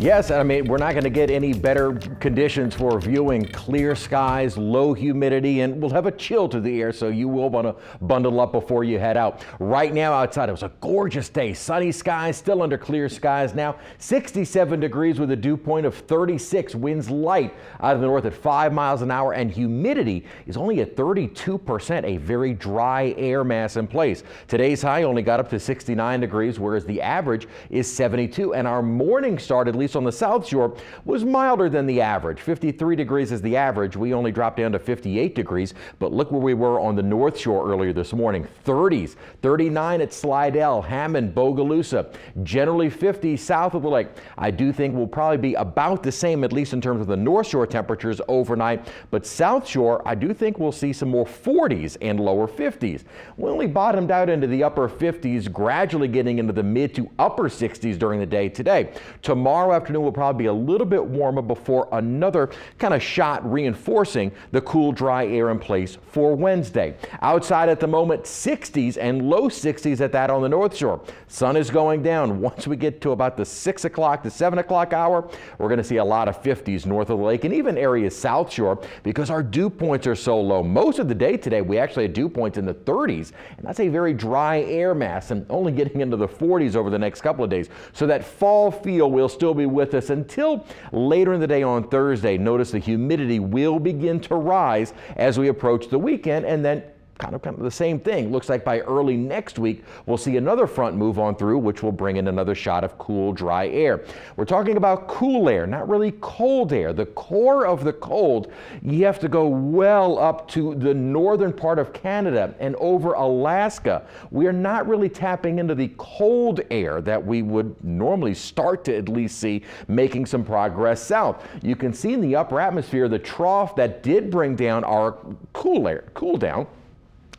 Yes, I mean, we're not going to get any better conditions for viewing clear skies, low humidity, and we'll have a chill to the air, so you will want to bundle up before you head out. Right now outside, it was a gorgeous day. Sunny skies, still under clear skies now. 67 degrees with a dew point of 36. Winds light out of the north at 5 miles an hour, and humidity is only at 32%, a very dry air mass in place. Today's high only got up to 69 degrees, whereas the average is 72, and our morning start, at least on the south shore was milder than the average. 53 degrees is the average. We only dropped down to 58 degrees, but look where we were on the north shore earlier this morning. 30s, 39 at Slidell, Hammond, Bogalusa, generally 50 south of the lake. I do think we'll probably be about the same, at least in terms of the north shore temperatures overnight, but south shore, I do think we'll see some more 40s and lower 50s. We only bottomed out into the upper 50s, gradually getting into the mid to upper 60s during the day today. Tomorrow afternoon will probably be a little bit warmer before another kind of shot reinforcing the cool, dry air in place for Wednesday. Outside at the moment, 60s and low 60s at that on the North Shore. Sun is going down. Once we get to about the 6 o'clock to 7 o'clock hour, we're going to see a lot of 50s north of the lake and even areas South Shore because our dew points are so low. Most of the day today, we actually had dew points in the 30s, and that's a very dry air mass and only getting into the 40s over the next couple of days. So that fall feel will still be with us until later in the day on Thursday. Notice the humidity will begin to rise as we approach the weekend and then kind of, kind of the same thing. Looks like by early next week, we'll see another front move on through, which will bring in another shot of cool, dry air. We're talking about cool air, not really cold air. The core of the cold, you have to go well up to the northern part of Canada and over Alaska. We are not really tapping into the cold air that we would normally start to at least see making some progress south. You can see in the upper atmosphere the trough that did bring down our cool air, cool down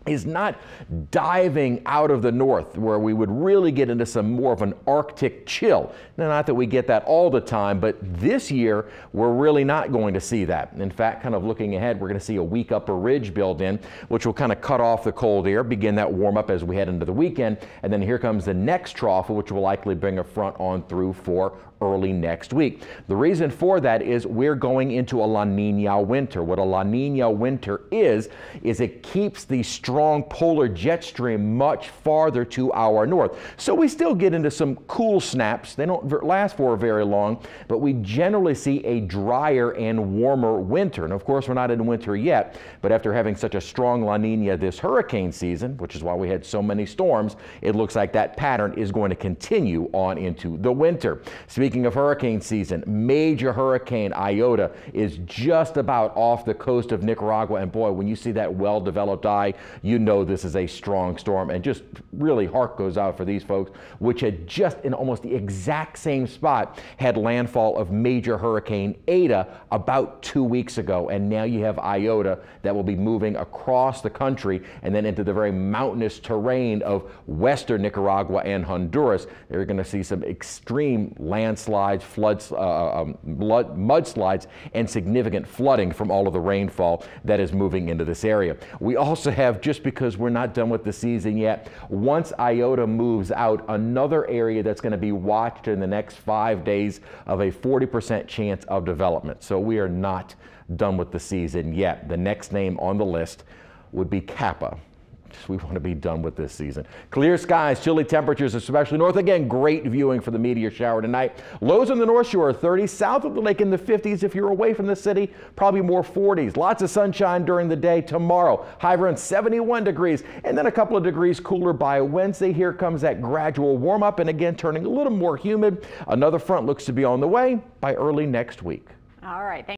is not diving out of the north where we would really get into some more of an Arctic chill. Now, not that we get that all the time, but this year we're really not going to see that. In fact, kind of looking ahead, we're going to see a weak upper ridge build in, which will kind of cut off the cold air, begin that warm up as we head into the weekend. And then here comes the next trough, which will likely bring a front on through for early next week. The reason for that is we're going into a La Nina winter. What a La Nina winter is, is it keeps the strong polar jet stream much farther to our north. So we still get into some cool snaps. They don't last for very long, but we generally see a drier and warmer winter. And of course, we're not in winter yet, but after having such a strong La Nina this hurricane season, which is why we had so many storms, it looks like that pattern is going to continue on into the winter. Speaking of hurricane season, major hurricane Iota is just about off the coast of Nicaragua. And boy, when you see that well developed eye, you know this is a strong storm. And just really heart goes out for these folks, which had just in almost the exact same spot had landfall of major hurricane Eta about two weeks ago. And now you have Iota that will be moving across the country and then into the very mountainous terrain of western Nicaragua and Honduras. They're going to see some extreme landslides floods, uh, uh um, mudslides, and significant flooding from all of the rainfall that is moving into this area. We also have, just because we're not done with the season yet, once Iota moves out, another area that's going to be watched in the next five days of a 40% chance of development. So we are not done with the season yet. The next name on the list would be Kappa we want to be done with this season. Clear skies, chilly temperatures, especially north. Again, great viewing for the meteor shower tonight. Lows on the North Shore 30, south of the lake in the 50s. If you're away from the city, probably more 40s. Lots of sunshine during the day tomorrow. High around 71 degrees, and then a couple of degrees cooler by Wednesday. Here comes that gradual warm up, and again, turning a little more humid. Another front looks to be on the way by early next week. All right.